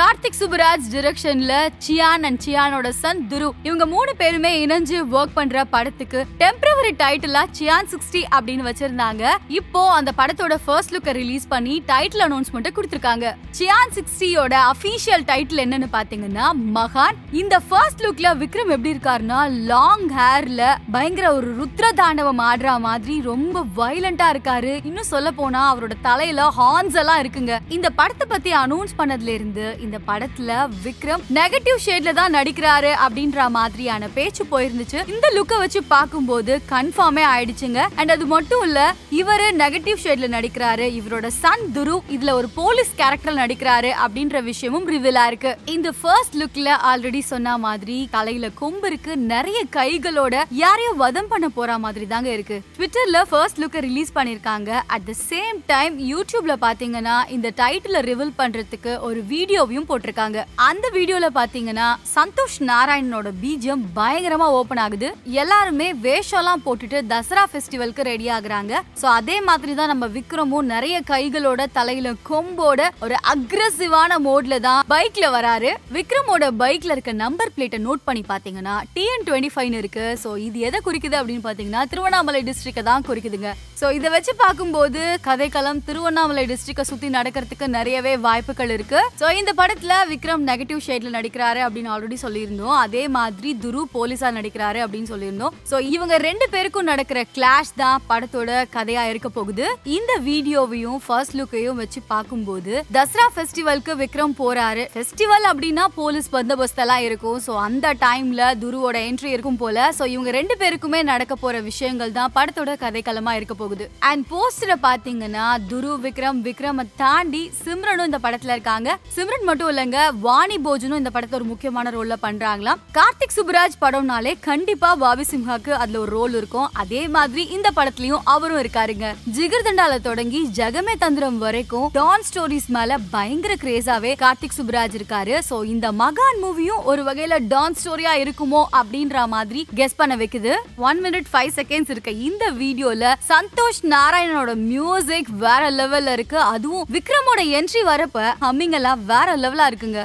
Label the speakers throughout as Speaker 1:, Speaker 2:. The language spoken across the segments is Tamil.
Speaker 1: கார்த்திக் சுபராஜ் டிரெக்ஷன்ல சியான் அண்ட் சியானோட சன் துரு. இவங்க மூணு பேருமே இணைஞ்சு ஒர்க் பண்ற படத்துக்கு டெம்பரவரி டைட்டிலா சியான் சிக்ஸ்டி அப்படின்னு வச்சிருந்தாங்க. இப்போ அந்த படத்தோட ஃபர்ஸ்ட் லுக்கை ரிலீஸ் பண்ணி டைட்டில் அனௌன்ஸ்மெண்ட் கொடுத்திருக்காங்க. சியான் சிக்ஸ்டியோட அபிஷியல் டைட்டில் என்னன்னு பாத்தீங்கன்னா மகான். இந்த ஃபர்ஸ்ட் லுக்ல விக்ரம் எப்படி இருக்காருன்னா லாங் ஹேர்ல பயங்கர ஒரு ருத்ர தாண்டவம் ஆடுற மாதிரி ரொம்ப வயலண்டா இருக்காரு. இன்னும் சொல்ல போனா அவரோட தலையில ஹார்ன்ஸ் எல்லாம் இருக்குங்க. இந்த படத்தை பத்தி அனௌன்ஸ் பண்ணதுல இருந்து இந்த படத்துல விக்ரம் நெகட்டிவ் ஷேட்ல தான் நடிக்கிறாரு அப்படின்ற மாதிரியான பேச்சு போயிருந்துச்சு. இந்த லுக்கை வச்சு பார்க்கும்போது கன்ஃபார்மே ஆயிடுச்சுங்க. அண்ட் அது மட்டும் இல்ல இவரு நெகட்டிவ் ஷேட்ல நடிக்கிறாரு. இவரோட சன் துரு இதுல ஒரு போலீஸ் கேரக்டர் நடிக்கிறாரு அப்படின்ற விஷயமும் ரிவீலா இருக்கு இந்த ஃபர்ஸ்ட் லுக்ல ஆல்ரெடி சொன்ன மாதிரி தலையில கொம்பு இருக்கு. நிறைய கைகளோட யாரையும் வதம் பண்ண போற மாதிரி தாங்க இருக்கு. ட்விட்டர்ல ஃபர்ஸ்ட் லுக்க ரிலீஸ் பண்ணிருக்காங்க அட் த சேம் டைம் யூடியூப்ல பாத்தீங்கன்னா இந்த டைட்டில ரிவீல் பண்றதுக்கு ஒரு வீடியோவையும் போட்டிருக்காங்க. அந்த வீடியோல பாத்தீங்கன்னா சந்தோஷ் நாராயணனோட பீஜம் பயங்கரமா ஓபன் ஆகுது. எல்லாருமே வேஷம்லாம் போட்டுட்டு தசரா ஃபெஸ்டிவலுக்கு ரெடி ஆகுறாங்க. சோ அதே மாதிரி தான் நம்ம விக்ரமும் நிறைய கைகளோட தலையில கொம்போட ஒரு அக்ரசிவான மோட்ல தான் பைக்ல வராரு. விக்ரமோட பைக்ல இருக்க நம்பர் பிளேட்டை நோட் பண்ணி பாத்தீங்கன்னா டிஎன் டுவெண்ட்டி ஃபைவ் இருக்கு. சோ இது எதை குறிக்குது அப்படின்னு பாத்தீங்கன்னா திருவண்ணாமலை டிஸ்ட்ரிக்ட தான் குறிக்குதுங்க. சோ இதை வச்சு பார்க்கும்போது கதைக்களம் திருவண்ணாமலை டிஸ்ட்ரிக்ட சுத்தி நடக்கிறதுக்கு நிறையவே வாய்ப்புகள் இருக்கு. சோ இந்த படத்துல விக்ரம் நெகட்டிவ் ஷேட்ல நடிக்கிறாரு அப்படின்னு ஆல்ரெடி சொல்லியிருந்தோம். அதே மாதிரி துரு போலீஸா நடிக்கிறாரு அப்படின்னு சொல்லியிருந்தோம். சோ இவங்க ரெண்டு பேருக்கும் நடக்கிற கிளாஷ் தான் படத்தோட கதையா இருக்க போகுது. இந்த வீடியோவையும் ஃபர்ஸ்ட் லுக்கையும் வச்சு பார்க்கும்போது தசரா ஃபெஸ்டிவலுக்கு விக்ரம் போறாரு. ஃபெஸ்டிவல் அப்படின்னா போலீஸ் பந்தோபஸ்து எல்லாம் இருக்கும். சோ அந்த டைம்ல துருவோட என்ட்ரி இருக்கும் போல. சோ இவங்க ரெண்டு பேருக்குமே நடக்க போற விஷயங்கள் தான் படத்தோட கதைக்களமா இருக்க போகுது. அண்ட் போஸ்டரை பாத்தீங்கன்னா துரு விக்ரம் விக்ரம தாண்டி சிம்ரனும் இந்த படத்துல இருக்காங்க. சிம்ரன் மட்டும் இல்லைங்க வாணி போஜனும் இந்த படத்தை ஒரு முக்கியமான ரோல்ல பண்றாங்களாம். கார்த்திக் சுப்ராஜ் படம்னாலே கண்டிப்பா பாபி சிம்ஹாக்கு அதுல ஒரு ரோல் இருக்கும். அதே மாதிரி இந்த படத்துலயும் அவரும் இருக்காருங்க. ஜிகர் தண்டால தொடங்கி ஜெகமே தந்திரம் வரைக்கும் டான் ஸ்டோரிஸ் மேல பயங்கர கிரேஸாவே கார்த்திக் சுப்ராஜ் இருக்காரு. சோ இந்த மகான் மூவியும் ஒரு வகையில டான் ஸ்டோரியா இருக்குமோ அப்படின்ற மாதிரி கெஸ் பண்ண வைக்குது. ஒன் மினிட் ஃபைவ் செகண்ட்ஸ் இருக்க இந்த வீடியோல சந்தோஷ் நாராயணனோட மியூசிக் வேற லெவல்ல இருக்கு. அதுவும் விக்ரமோட என்ட்ரி வரப்ப ஹம்மிங் எல்லாம் வேற லெவலா இருக்குங்க.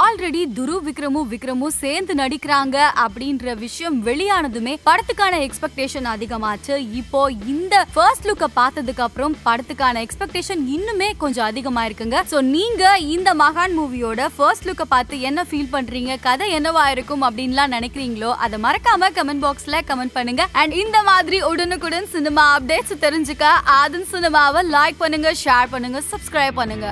Speaker 1: ஆல்ரெடி துரு விக்ரமும் விக்ரமும் சேர்ந்து நடிக்கிறாங்க அப்படின்ற விஷயம் வெளியானதுமே படத்துக்கான எக்ஸ்பெக்டேஷன் அதிகமாச்சு. இப்போ இந்த ஃபர்ஸ்ட் லுக்கை பார்த்ததுக்கு அப்புறம் படத்துக்கான எக்ஸ்பெக்டேஷன் இன்னுமே கொஞ்சம் அதிகமா இருக்குங்க சோ நீங்க இந்த மகான் மூவியோட ஃபர்ஸ்ட் லுக்கை பார்த்து என்ன ஃபீல் பண்றீங்க? கதை என்னவா இருக்கும் அப்படின்லாம் நினைக்கிறீங்களோ அதை மறக்காம கமெண்ட் பாக்ஸ்ல கமெண்ட் பண்ணுங்க. அண்ட் இந்த மாதிரி உடனுக்குடன் சினிமா அப்டேட்ஸ் தெரிஞ்சுக்க ஆதன் சினிமாவை லைக் பண்ணுங்க ஷேர் பண்ணுங்க சப்ஸ்கிரைப் பண்ணுங்க.